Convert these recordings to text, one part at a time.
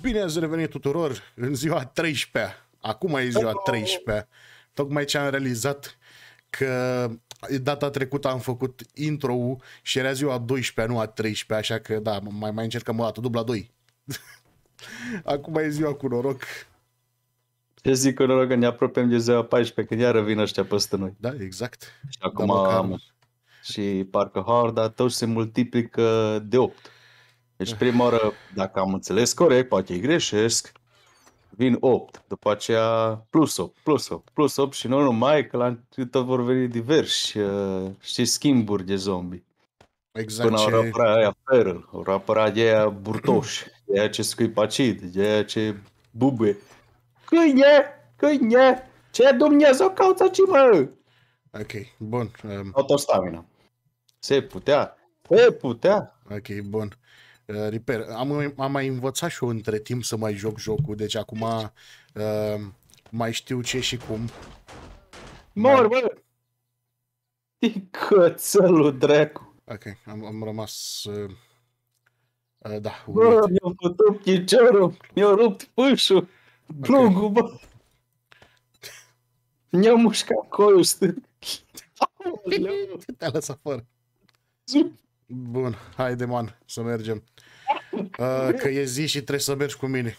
Bine ați revenit tuturor în ziua 13 Acum e ziua 13 Tocmai ce am realizat că data trecută am făcut intro și era ziua 12, nu a 13, așa că da, mai, mai încercăm o dată, dubla 2. Acum e ziua cu noroc. Ce zic cu noroc că ne apropiem de ziua 14, când iară vin ăștia peste noi. Da, exact. Și acum da, am... Și parcă Howard tot se multiplică de 8. Deci prima oară, dacă am înțeles corect, poate greșesc, vin 8, după aceea plus 8, plus 8, plus 8 și nu numai că la tot vor veni diversi uh, și schimburi de zombie. Exact Până ce... au apărat aia feral, au apărat de aia burtoși, de aia ce scuipacid, de aia ce bubuie. Câine! Câine! Ce Dumnezeu caută aici, mă? Ok, bun. Um, Autostamina. Se putea. Se putea. ok, bun. Uh, repair. Am, am mai învățat și eu între timp să mai joc jocul, deci acum uh, mai știu ce și cum. Mor, bă! Cățelul dracu. Ok, am, am rămas... Uh, uh, da, Bă, uit. mi-a putut piciorul, mi-a rupt pâșul, plugul, bă. Mi-a mușcat coiul stâng. Aoleu. Te-a lăsat fără. Zup. Bun, haide, man, să mergem. Uh, că e zi și trebuie să mergi cu mine.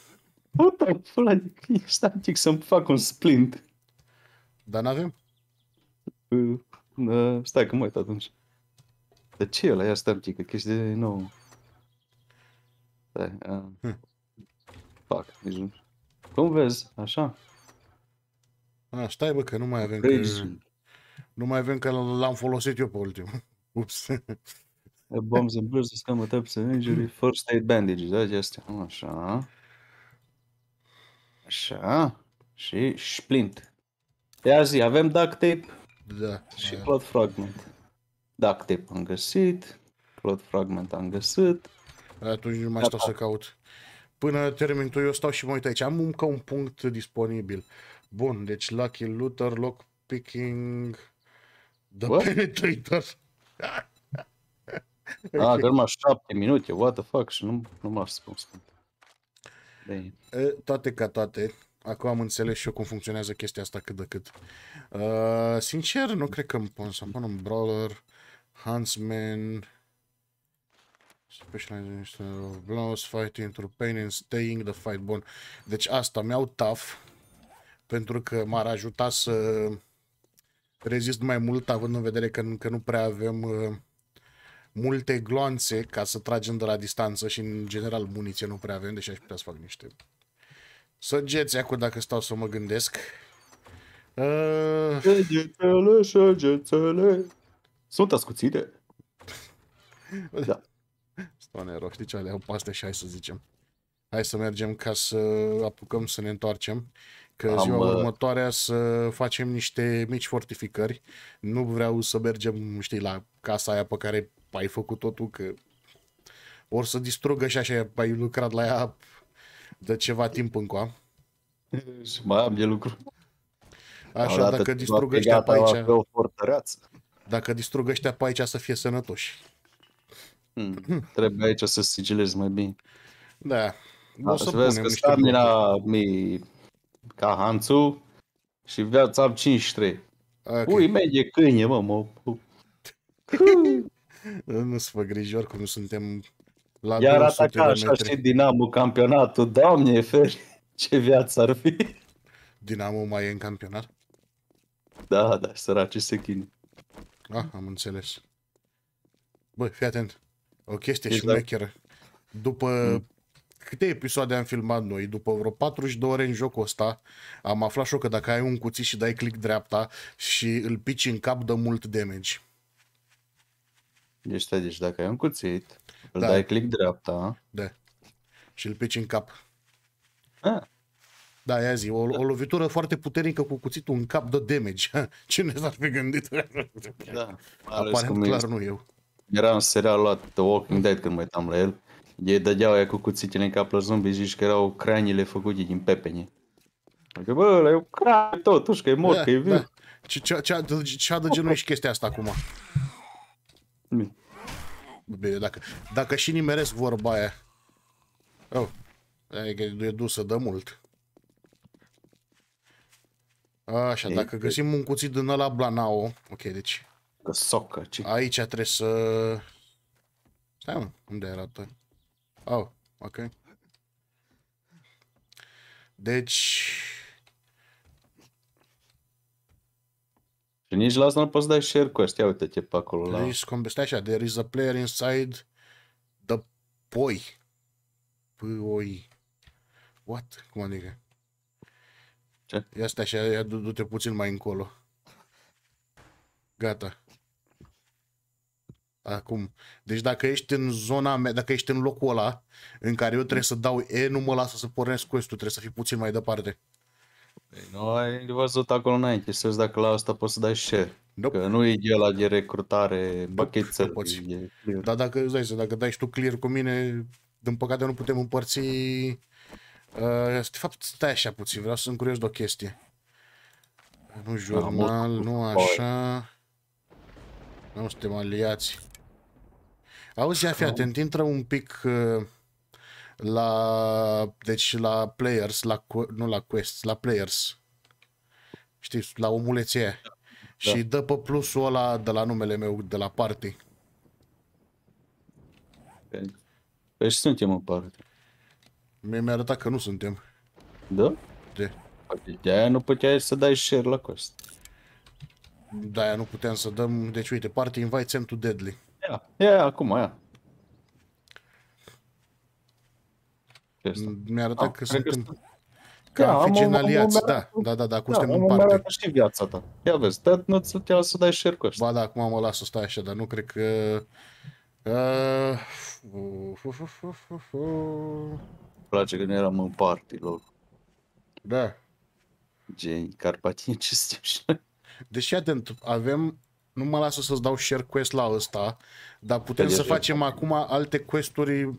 Puta, pula de câine, static să-mi fac un splint. Dar n-avem? Uh, uh, stai că mă uit atunci. De ce e ăla? Ia stai un pic, că ești de nou. Stai, uh. Hm. Fac, nici nu. Cum vezi? Așa? A, stai bă, că nu mai avem, că, Crazy. nu mai avem că l-am folosit eu pe ultimul. Ups. Bombs and bruises come with ups and injury, first aid bandages, da, de astea. Așa. Așa. Și splint. Ia zi, avem duct tape da. și uh, cloth fragment. Duct tape am găsit, cloth fragment am găsit. Atunci nu mai stau să caut. Până termin tu, eu stau și mă uit aici. Am încă un punct disponibil. Bun, deci Lucky Looter, Lock Picking, The What? Penetrator. Ah, că numai 7 minute, what the fuck, și nu, nu m-aș spun. spun. Bine. E, toate ca toate. Acum am înțeles și eu cum funcționează chestia asta cât de cât. Uh, sincer, nu cred că îmi pun să pun un brawler, huntsman, specialization of blows, fighting through pain and staying the fight. Bun. Deci asta mi-au tough pentru că m-ar ajuta să rezist mai mult având în vedere că încă nu prea avem uh, multe gloanțe ca să tragem de la distanță și în general muniție nu prea avem, deși aș putea să fac niște săgeți acum dacă stau să mă gândesc. Uh, Săgețele, săgețele. Sunt ascuțite? Da. stau nero, știi ce alea au paste și hai să zicem. Hai să mergem ca să apucăm să ne întoarcem. Că Am, ziua uh, următoarea să facem niște mici fortificări. Nu vreau să mergem, știi, la casa aia pe care ai făcut totul, că or să distrugă și așa, ai lucrat la ea de ceva timp încoa. Și mai am de lucru. Așa, Odată dacă ce distrug va fi ăștia pe gata, va aici, fi o fortăreață. dacă distrug ăștia pe aici să fie sănătoși. Hmm. Trebuie aici să sigilezi mai bine. Da, o O să să vezi punem că niște blocuri. stamina mi ca Hanțu și viața am 53. Ok. Ui, medie câine, mă, mă. Nu-ți fă griji, oricum suntem la Iar 200 ataca de așa metri. și Dinamo campionatul. Doamne, feri, ce viață ar fi. Dinamo mai e în campionat? Da, da, săraci se chine. Ah, am înțeles. Bă, fii atent. O chestie Exact. șmecheră. După câte episoade am filmat noi, după vreo 42 ore în jocul ăsta, am aflat și eu că dacă ai un cuțit și dai click dreapta și îl pici în cap, dă mult damage. Deci, stai, deci dacă ai un cuțit, îl Da. dai click dreapta. Da. Și îl pici în cap. Ah, Da, ia zi, o, o lovitură foarte puternică cu cuțitul în cap dă damage. Cine s-ar fi gândit? da. Mai ales Aparent cum clar este. nu eu. Era un serial luat The Walking Dead când mă uitam la el. Ei dădeau aia cu cuțitele în cap la zombie zici că erau craniile făcute din pepene. Adică, bă, ăla e o cranie totuși, că e mort, că e viu. Ce, ce, ce, ce adă genul și chestia asta acum? Bine, dacă, dacă și nimeresc vorba aia. Oh, Stai că e dusă de mult. Așa, E- dacă găsim un cuțit din ăla Blanao, ok, deci Că socă, ci. aici trebuie să... Stai mă, unde arată? Oh, ok. Deci... Și nici la asta nu poți să dai share quest. Ia uite-te pe acolo la... There is, com- stai așa, there is a player inside the poi. P-O-I. What? Cum adică? Ce? Ia stai așa, ia du- du-te puțin mai încolo. Gata. Acum. Deci dacă ești în zona mea, dacă ești în locul ăla în care eu trebuie să dau E, nu mă lasă să pornesc quest trebuie să fii puțin mai departe. Păi Nu ai văzut acolo înainte să vezi dacă la asta poți să dai share. Nope. Că nu e de ăla de recrutare, nu pachetel. poți. e clear. Dar dacă îți dai, seama, dacă dai și tu clear cu mine, din păcate nu putem împărți... Uh, de fapt, stai așa puțin, vreau să sunt curios de o chestie. Nu jurnal, mult. nu așa... Nu suntem aliați. Auzi, ia fi atent, intră un pic uh, la... Deci la players, la, que- nu la quests, la players. Știți, la omuleția aia. Și dă pe plusul ăla de la numele meu, de la party. Păi și suntem în parte. Mie mi-a arătat că nu suntem. Da? De. Poate De-aia nu puteai să dai share la quest. De-aia nu puteam să dăm... Deci, uite, party invite sent to deadly. Ia, ia, ia acum, ia. Ce asta? Mi-a arătat Ah, că cred că suntem... Da, Că am fi am- gen am- am- aliați, am- da, da, da, da, acum Da, suntem în mă party. arată și viața ta. Ia vezi, dar nu ți te să dai share quest. Ba da, acum mă las să stai așa, dar nu cred că... Uh... uf, uf, uf, uf, uf, uf. Îmi place că nu eram în party, loc. Da. Geni, carpatini, ce suntem și noi. Deci, atent, avem... Nu mă lasă să-ți dau share quest la ăsta, dar putem Că să deja- facem acum alte questuri...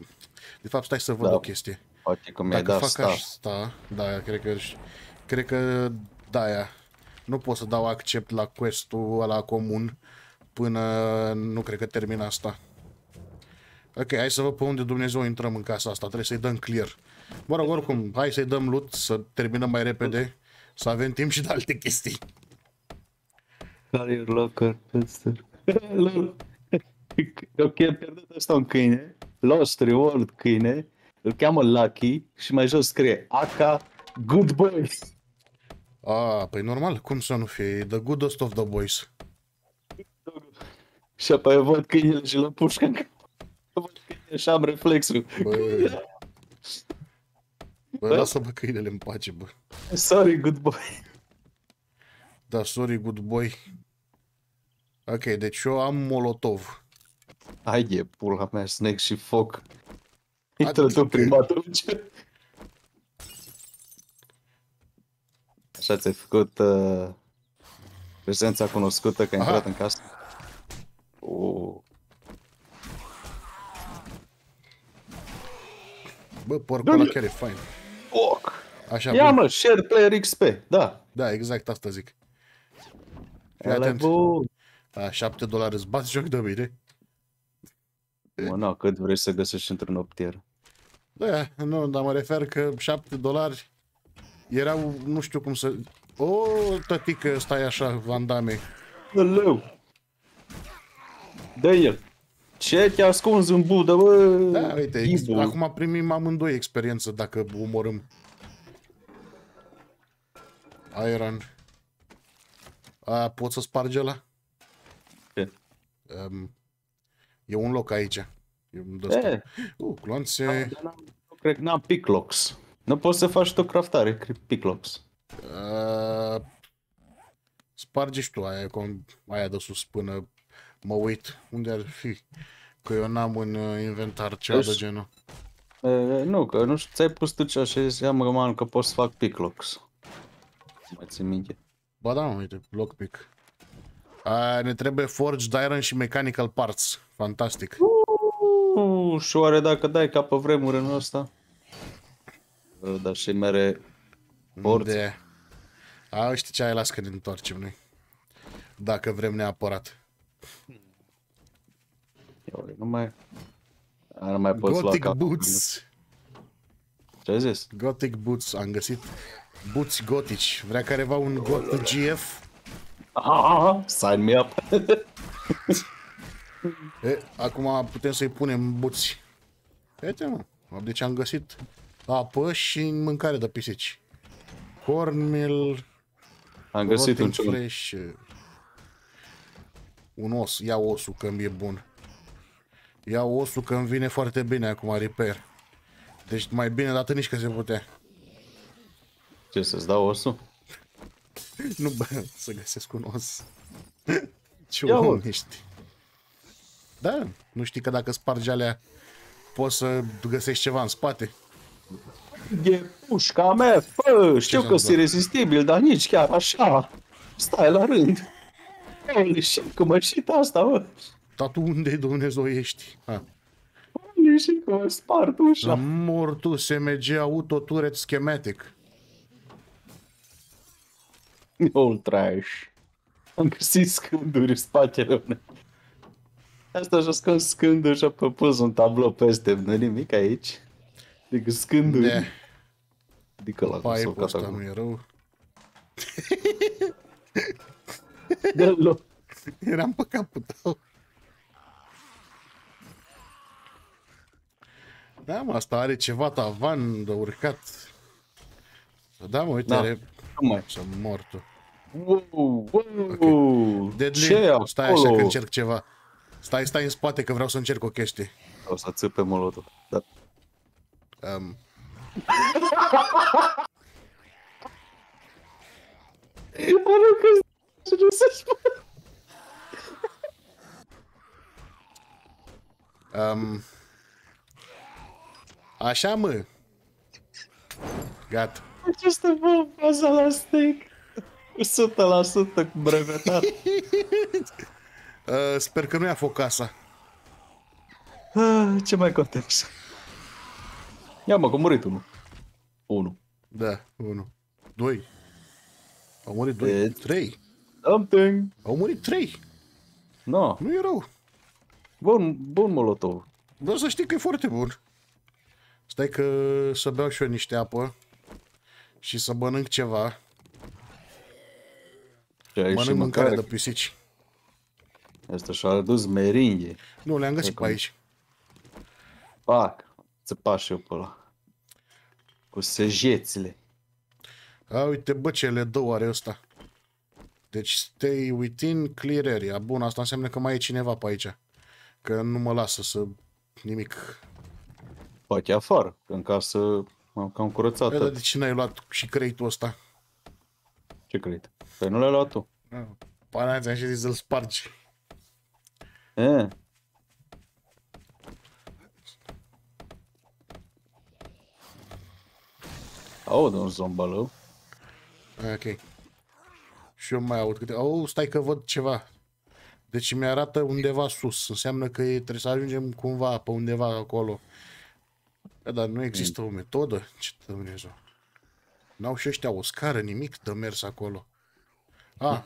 De fapt, stai să văd Da. o chestie. Poate că mi-ai Dacă dat fac sta. asta, da, cred că, cred că da, aia. Nu pot să dau accept la quest-ul ăla comun până nu cred că termin asta. Ok, hai să văd pe unde Dumnezeu intrăm în casa asta. Trebuie să-i dăm clear. Mă rog, oricum, hai să-i dăm loot, să terminăm mai repede, să avem timp și de alte chestii. Care e locker? Lol. Ok, pierdut ăsta un câine. Lost reward câine. Îl cheamă Lucky și mai jos scrie Aka Good Boy. A, păi normal, cum să nu fie? The goodest of the boys. Și apoi văd câinele și la pușcă în cap. Văd câinele și am reflexul. Bă, bă lasă-mă câinele în pace, bă. Sorry, good boy. Da, sorry, good boy. Ok, deci eu am molotov. Hai e pula mea, snake și foc. Intră Adică- tu prima atunci. Așa ți-ai făcut uh, prezența cunoscută că ai Aha. intrat în casă? Oh. Bă, porcul ăla chiar e fain. Foc! Așa, Ia bă, mă, share player XP, da. da, exact asta zic. Fii Ăla e atent. bun. A, 7 dolari îți bați joc de mine? Mă, nu, cât vrei să găsești într-un optier. Da, nu, dar mă refer că 7 dolari erau, nu știu cum să... O, tătică, stai așa, Vandame. Aleu! dă el! Ce te-a ascuns în budă, bă? Da, uite, ex- Ghibul. acum primim amândoi experiență dacă umorâm. Iron. A, pot să sparge ăla? Ce? Um, e un loc aici. E un de ăsta. E, Uh, cloanțe. dar n-am- nu cred că n-am picklocks. Nu poți să faci tu craftare, cred, picklocks. Uh, sparge și tu aia, cum, aia de sus până mă uit unde ar fi. Că eu n-am în uh, inventar ceva de Deci- genul. E, nu, că nu știu, ți-ai pus tu cea și zis, ia mă, man, că pot să fac picklocks. Nu mai țin minte. Ba da, uite, lockpick. A, ne trebuie forged iron și mechanical parts. Fantastic. Uh, și oare dacă dai ca pe vremuri în ăsta? Bă, Dar și mere Forți. De... A, știi ce ai, las că ne întoarcem noi. Dacă vrem neapărat. Ia, nu mai... A, nu mai poți lua Gothic cap. boots. Ce ai zis? Gothic Boots, am găsit boots gotici. Vrea careva un got GF? Ah, sign me up. E, acum putem să-i punem buți. Uite mă, deci am găsit apă și mâncare de pisici. Cornmeal, Am găsit un rotten ciun. flesh, un os, ia osul că mi e bun. Ia osul că îmi vine foarte bine acum repair. Deci mai bine dată nici că se putea. Ce, să-ți dau osul? Nu bă, să găsesc un os. Ce Ia, om mă. ești. Da, nu știi că dacă spargi alea poți să găsești ceva în spate. E pușca mea, bă, știu Ce că să-mi sunt rezistibil, dar nici chiar așa. Stai la rând. Holy shit, cum ai șit asta, bă? Dar tu unde Dumnezeu ești? Ha. Holy shit, cum ai spart La ușa. mortu SMG Auto Turret Schematic. Old trash. Am găsit scânduri în spatele unei. Asta așa scând scânduri și pe pus un tablou peste, nu nimic aici. Decât scânduri. De, Adică la cum s-o pipe ăsta acum. nu e rău. Deloc. Eram pe capul tău. Da, mă, asta are ceva tavan de urcat. Da, mă, uite, Da. are... Cum mai? Să mor tu. Wow, wow. Deadly, Ce e stai așa că acolo? încerc ceva. Stai, stai în spate că vreau să încerc o chestie. O să țâpe molotov. Da. Um, Aruncă să nu se spune. um, așa, mă. Gata. Ce este bă, faza la steak? 100% cu brevetat. Uh, sper că nu ia foc casa. Ah, Ce mai contează? Ia mă, că a murit unul. Unu. Da, unu. Doi. Au murit doi. E- Trei. Something. Au murit trei. No, Nu e rău. bun, bun molotov. Vreau să știi că e foarte bun. Stai că să beau și eu niște apă și să mănânc ceva. Și aici și Mănânc mâncare mâncare. de pisici. Asta și-a adus meringhe. Nu, le-am găsit E pe cum- aici. Pac. Țăpa și eu pe ăla. Cu sejețile. A, uite, bă, ce le dă are ăsta. Deci stay within clear area. Bun, asta înseamnă că mai e cineva pe aici. Că nu mă lasă să... Nimic. Poate afară, că în casă am cam curățat Bă, dar tot. de ce n-ai luat și crate-ul ăsta? Ce crezi? Păi nu le-ai luat tu. Pana, ți-am și zis să-l spargi. E. Aud un zombalău. Ok. Și eu mai aud câte... Oh, stai că văd ceva. Deci mi-arată undeva sus. Înseamnă că e, trebuie să ajungem cumva pe undeva acolo. Bă, dar nu există o metodă? Ce Dumnezeu? N-au și ăștia o scară, nimic de mers acolo. Ah.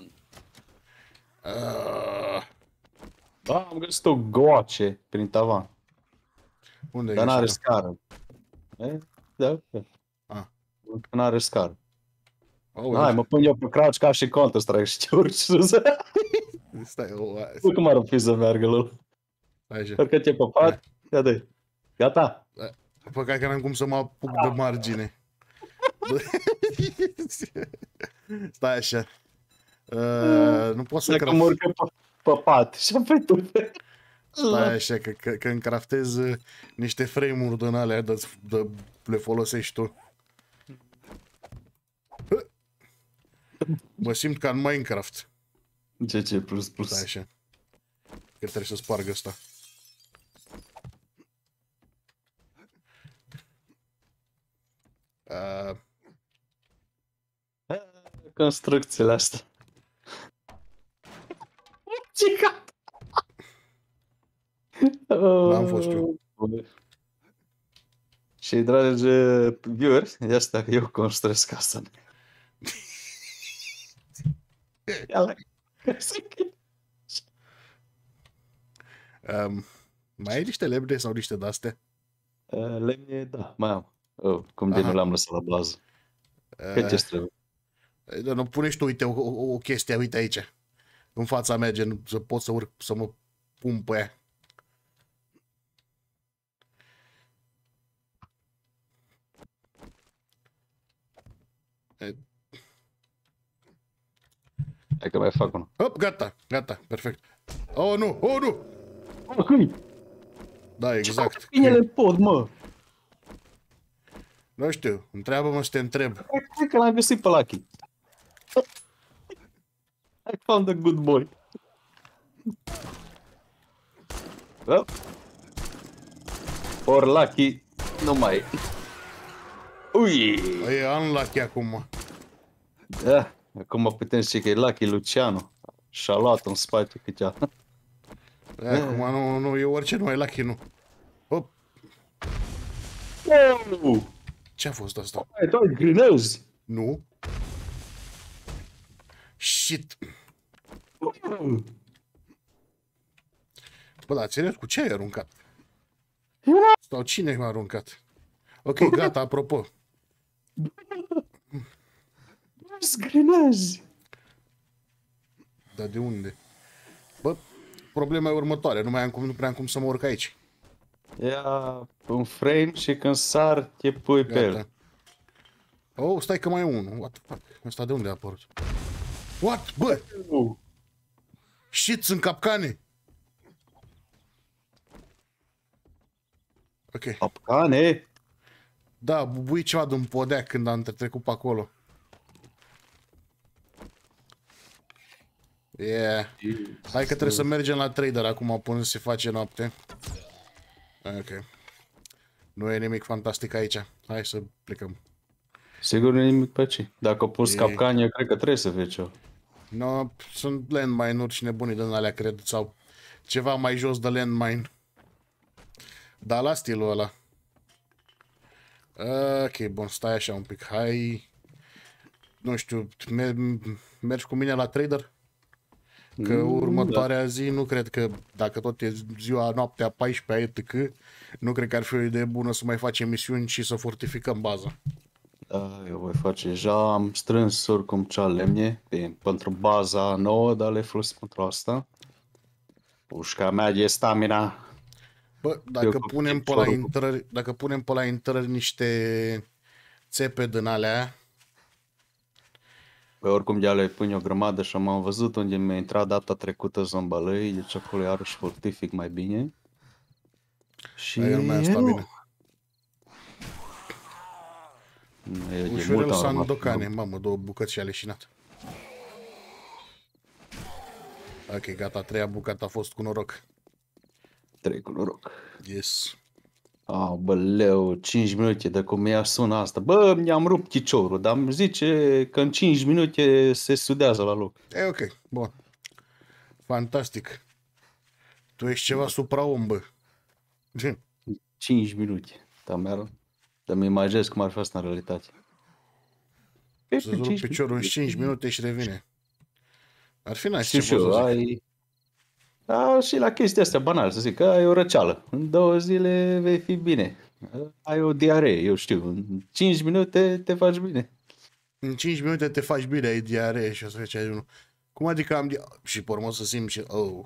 Uh, Da, am găsit o goace prin tavan. unde e Dar n-are ăsta? scară. E? Da, da. Ah. Că n-are scară. Oh, Hai, mă pun eu pe crouch ca și Counter-Strike și te urci sus. Stai, oh, Bă, cum ar fi să meargă lor? așa. Urcă-te pe pat. Ia de. Gata. Păcat că n-am cum să mă apuc de margine. Stai așa. Uh, nu pot să Dacă craft... mă urcă pe, pe pat și pe tu. Stai așa, că, că, că îmi craftez uh, niște frame-uri din alea de, de le folosești tu. Mă simt ca în Minecraft. GG++. Stai așa. Că trebuie să sparg ăsta. Uh, Construcțiile astea. Ce cat? N-am fost eu. Și, dragi viewers, ia stai că eu construiesc casa mea. Ia la... um, mai ai niște lemne sau niște de-astea? Uh, Lemne, da, mai am. Oh, cum de Aha. nu l-am lăsat la bază. Cât ce trebuie? Eh, Da, nu pune și tu, uite, o, o, o chestie, uite aici. În fața mea, gen, să pot să urc, să mă pun pe ea. Hai că mai fac unul. Hop, gata, gata, perfect. Oh, nu, oh, nu! Mă, câini! Da, exact. Câinele pod, mă! Nu știu, întreabă-mă să te întreb. Cred că l-am găsit pe Lucky. I found a good boy. Oh. Or Lucky, nu mai e. Ui! E unlucky acum. Da, acum putem zice că e Lucky Luciano. Și-a luat în spate câtea. E, Acum nu, nu, e orice, nu e lucky, nu. Hop, Oh! ce a fost asta? Ai, tu ai grinezi! Nu? Shit. Bă, dar serios, cu ce ai aruncat? Sau cine m-a aruncat? Ok, gata, apropo. Grinezi! Dar de unde? Bă, problema e următoare, nu mai am cum, nu prea am cum să mă urc aici. Ia un frame și când sar, te pui pe el. Gata. Oh, stai că mai e unul. What the fuck? Ăsta de unde a apărut? What? Bă, Uh, shit, sunt capcane. Ok. Capcane? Da, bubui ceva din podea când am trecut pe acolo. Yeah. Hai că trebuie să mergem la trader acum până se face noapte. Ok. Nu e nimic fantastic aici. Hai să plecăm. Sigur nu e nimic pe aici. Dacă a pus E- capcane, eu cred că trebuie să fie ceva. No, sunt landmine-uri și nebunii din alea, cred, sau ceva mai jos de landmine. Dar la stilul ăla. Ok, bun, stai așa un pic. Hai... Nu știu, mer- mergi cu mine la trader? Că următoarea zi nu cred că, dacă tot e ziua, noaptea 14 etc., nu cred că ar fi o idee bună să mai facem misiuni și să fortificăm baza. Da, eu voi face deja, am strâns oricum cea lemne pe, pentru baza nouă, dar le folosesc pentru asta. Pușca mea de stamina. Bă, dacă Eu cu punem pe la piciorul. intrări, dacă punem pe la intrări niște țepe din alea, Păi oricum de le pun o grămadă și am văzut unde mi-a intrat data trecută zombalăi, deci acolo iarăși fortific mai bine. Și aia nu mai asta nu, e de Ușurel mult am rămas sandocane, mamă, două bucăți și a leșinat. Ok, gata, a treia bucată a fost cu noroc. Trei cu noroc. Yes. Ah, bă, leu, 5 minute de cum mi-a sunat asta. Bă, mi-am rupt chiciorul, dar îmi zice că în 5 minute se sudează la loc. E ok, bun. Fantastic. Tu ești ceva supra-om, bă. 5 minute. Dar mi-ar... Dar mi imaginez cum ar fi asta în realitate. E, Să-ți rup piciorul în 5 minute și revine. Ar fi nice, Știu ce și pot eu, să zic. ai... Da, și la chestia asta banal, să zic că ai o răceală. În două zile vei fi bine. Ai o diaree, eu știu. În 5 minute te faci bine. În 5 minute te faci bine, ai diaree și o să faci unul. Cum adică am dia... Și pe urmă să simți și... Oh.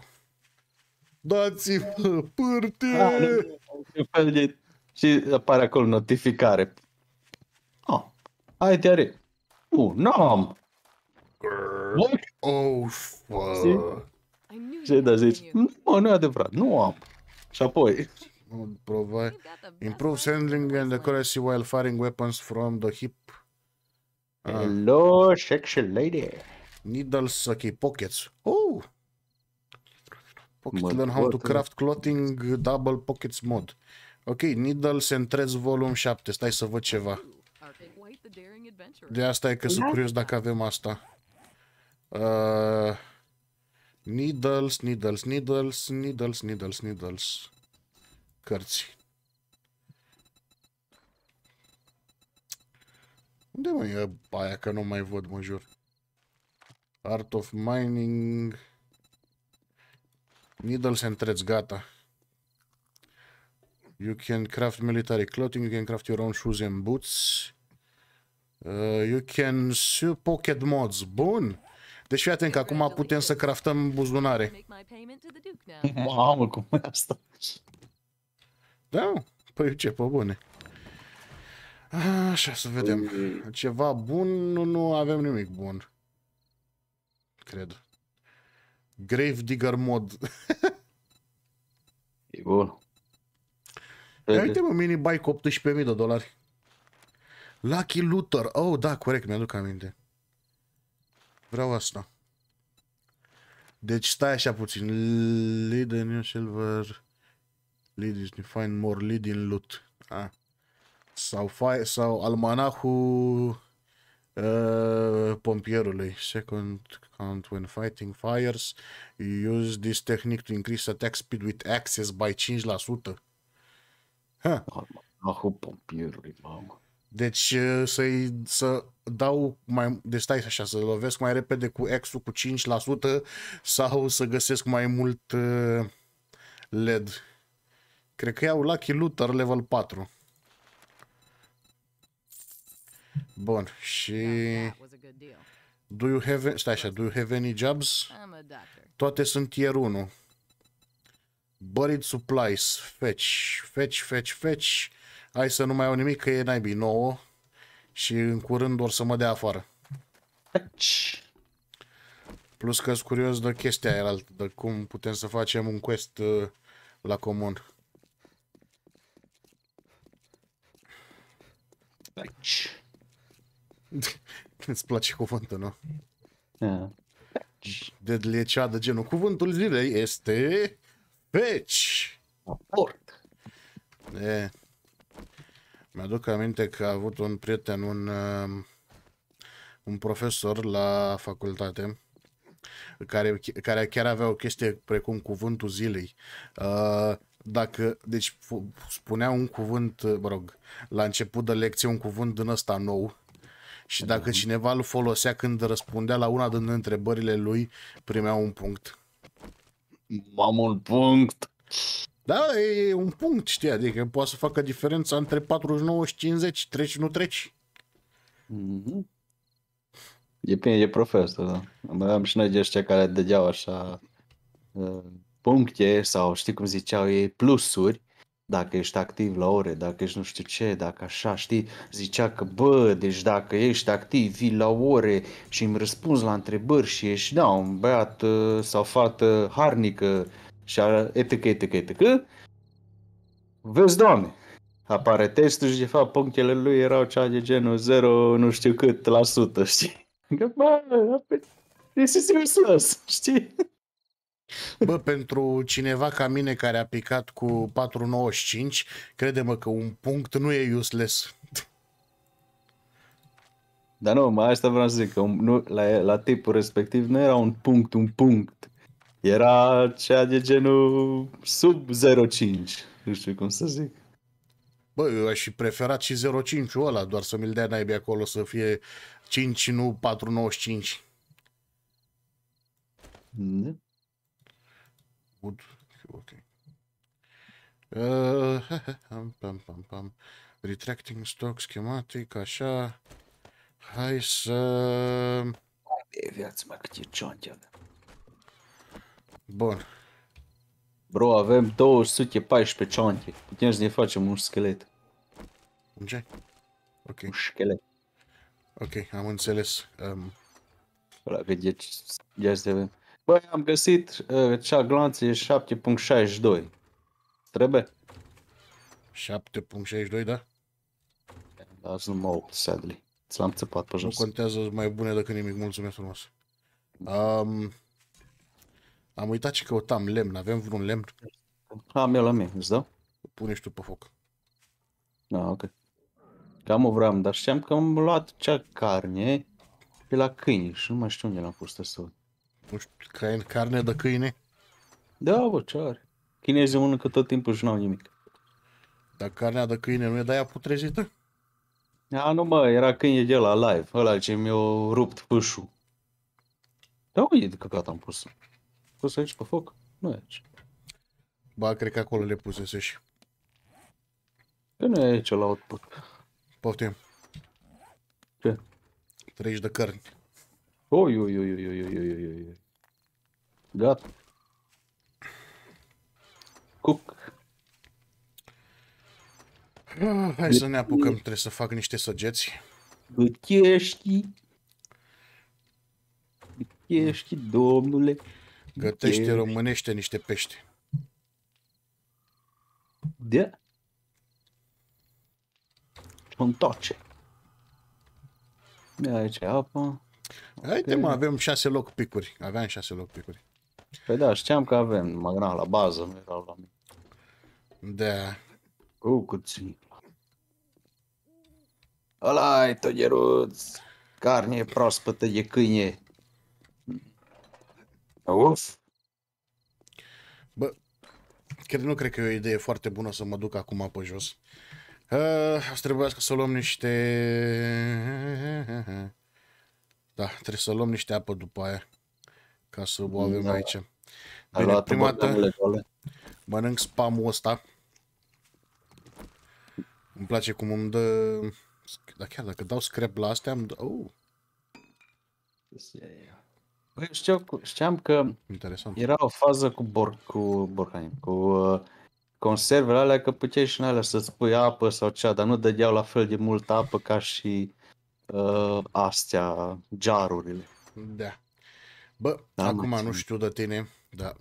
Dați-vă pârte! Ah, nu, un fel de... Și apare acolo notificare. Oh, ai diaree. Nu, nu am. What? Oh, fuck. I knew Ce you da had it in zici? you. Nu, mă, nu e adevărat, nu am. Și apoi, Provide. You've got the best Improves rifle handling in and the accuracy while firing weapons from the hip. Ah. hello, sexy lady. Needles, ok, pockets. Oh! Pockets Mă learn how to tot, craft clothing double pockets mod. Ok, Needles and Threads volume 7. Stai să văd ceva. Arctic White, the daring adventurer. De asta e că sunt curios dacă avem asta. Uh, needles, needles, needles, needles, needles, needles. Cărți. Unde mă e aia că nu mai văd, mă jur. Art of mining. Needles and threads, gata. You can craft military clothing, you can craft your own shoes and boots. Uh, you can sew pocket mods. Bun! Deci fii atent că acum putem să craftăm buzunare. Make my payment to the Duke now. Mamă, cum e asta? Da? Păi ce, pe bune. Așa, să vedem. Ceva bun? Nu, nu avem nimic bun. Cred. Grave Digger mod. E bun. Ia uite mă, mini bike 18.000 de dolari. Lucky Looter. Oh, da, corect, mi-aduc aminte. Vreau asta. Deci stai așa puțin. Lead in new silver. Lead is find more lead in loot. Ah. Sau, fi, sau almanahul uh, pompierului. Second count when fighting fires. You use this technique to increase attack speed with access by 5%. Ha. Ahul pompierului, mamă. Deci uh, să să dau mai... Deci stai așa, să lovesc mai repede cu X-ul cu 5% sau să găsesc mai mult uh, LED. Cred că iau Lucky Looter level 4. Bun, și... Now that was a good deal. Do you have... Stai așa, do you have any jobs? I'm a doctor. Toate sunt tier 1. Buried supplies. Fetch, fetch, fetch, fetch. Hai să nu mai au nimic că e naibii nouă. Și în curând or să mă dea afară. Taci. Plus că sunt curios de chestia aia, altă, de cum putem să facem un quest uh, la comun. Taci. Îți place cuvântul, nu? Ia. Deadly cea de genul. Cuvântul zilei este fetch. Aport. E. Mi-aduc aminte că a avut un prieten, un, uh, un profesor la facultate, care, care chiar avea o chestie precum cuvântul zilei. Uh, dacă, deci fu- spunea un cuvânt, uh, mă rog, la început de lecție un cuvânt din ăsta nou și dacă cineva îl folosea când răspundea la una din întrebările lui, primea un punct. Mamă, un punct. Da, e un punct, știi, adică poate să facă diferența între 49 și 50, treci, nu treci. Mhm. E bine, e profesor, da. Mai am și noi de ăștia care dădeau așa uh, puncte sau știi cum ziceau ei, plusuri dacă ești activ la ore, dacă ești nu știu ce, dacă așa, știi, zicea că bă, deci dacă ești activ, vii la ore și îmi răspunzi la întrebări și ești, da, un băiat uh, sau fată harnică și a- etc, etc, etc, vezi, doamne, apare testul și de fapt punctele lui erau cea de genul 0 nu știu cât la sută, știi? Că, bă, this is useless, știi? Bă, pentru cineva ca mine care a picat cu 495, crede-mă că un punct nu e useless. Dar nu, mai asta vreau să zic, că un- nu, la, la tipul respectiv nu era un punct, un punct. Era cea de genul sub 0,5. Nu știu cum să zic. Bă, eu aș fi preferat și 05-ul ăla, doar să mi-l dea naibii acolo să fie 5, nu 495. Da. Good. Ok. Uh, pam, pam, pam, pam. Retracting stock schematic, așa. Hai să... E viață, mă, cât e cionti avem. Bun. Bro, avem 214 cionti. Putem să ne facem un schelet. Un ce? Ok, Un schelet. ok, am înțeles. Um, Ăla cât e, ia să vedem. Băi, am găsit uh, cea glanță e 7.62. Trebuie? 7.62, da? Dar sunt numai 8, sadly. Ți l-am țăpat pe Nu jos. contează mai bune decât nimic, mulțumesc frumos. Um, am uitat ce căutam, lemn, avem vreun lemn? Am eu la mine, îți dau? Pune și tu pe foc. Da, ok. Cam o vreau, dar știam că am luat cea carne pe la câini și nu mai știu unde l-am pus să văd. Nu știu, ca e carne de câine, Da, bă, ce are? Chinezii mănâncă tot timpul și n-au nimic. dar carnea de câine nu e de aia putrezită? A, nu mă, era câine de la live, ăla ce mi-a rupt pâșul. Da, unde de căcat am pus? Pus aici pe foc? Nu e aici. Ba, cred că acolo le pusese și. Că nu e aici la output. Poftim. Ce? 30 de cărni. Oi, oi, oi, oi, oi, oi, oi, oi. Gata. Cuc. Ah, hai să ne apucăm, trebuie să fac niște săgeți. Gătești. Gătești, domnule. Gătește românește niște pești. Da. Mă întoarce. Ia aici apa apă. Haide mă, avem șase loc picuri. Aveam șase loc picuri. Păi da, știam că avem, mă gândeam la bază, nu erau la mine. Da. Cu cuțit. ăla e tăgeruț. Carne proaspătă de câine. Uf. Bă, chiar nu cred că e o idee foarte bună să mă duc acum pe jos. Uh, o să trebuiască să luăm niște... Da, trebuie să luăm niște apă după aia. Ca să o avem Da. aici. Ai Bine, luat prima dată bordemurile goale? mănânc spamul ăsta. Îmi place cum îmi dă... Da, chiar dacă dau scrap la astea, îmi dă... Oh, Băi, știu, cu- știam că interesant. era o fază cu, bor, cu borcani, cu uh, conservele alea, că puteai și în alea să-ți pui apă sau cea, dar nu dădeau la fel de multă apă ca și uh, astea, jarurile. Da. Bă, Da, mă, acum nu țin. știu de tine, dar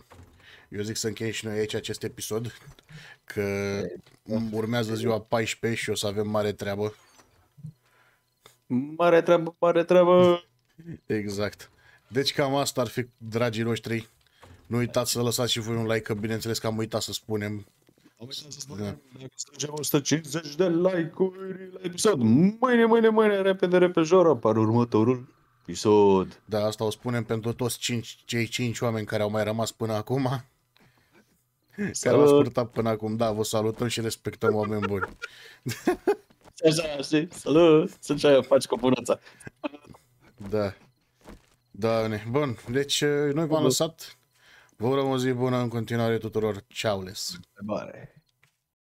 eu zic să încheiem și noi aici acest episod, că urmează ziua 14 și o să avem mare treabă. Mare treabă, mare treabă! Exact. Deci cam asta ar fi, dragii noștri. Nu uitați să lăsați și voi un like, că bineînțeles că am uitat să spunem. Am uitat să Da. dacă strângem 150 de like-uri la episod, mâine, mâine, mâine, repede, repejor, apar următorul episod. Da, asta o spunem pentru toți cinci, cei cinci oameni care au mai rămas până acum. Care au Salut! ascultat până acum. Da, vă salutăm și respectăm oameni buni. Așa, știi? Salut! Sunt ce faci cu bunăța. Da. Da, bun. Deci, noi v-am lăsat. Vă urăm o zi bună în continuare tuturor. Ceaules! Mare.